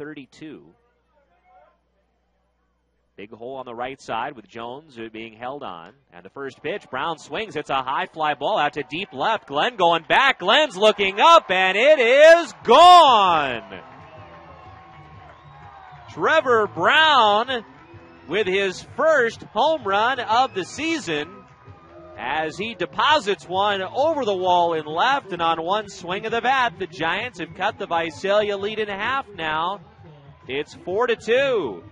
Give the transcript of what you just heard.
32. Big hole on the right side with Jones being held on. And the first pitch, Brown swings. It's a high fly ball out to deep left. Glenn going back. Glenn's looking up, and it is gone. Trevor Brown with his first home run of the season as he deposits one over the wall in left and on one swing of the bat. The Giants have cut the Visalia lead in half now. It's four to two.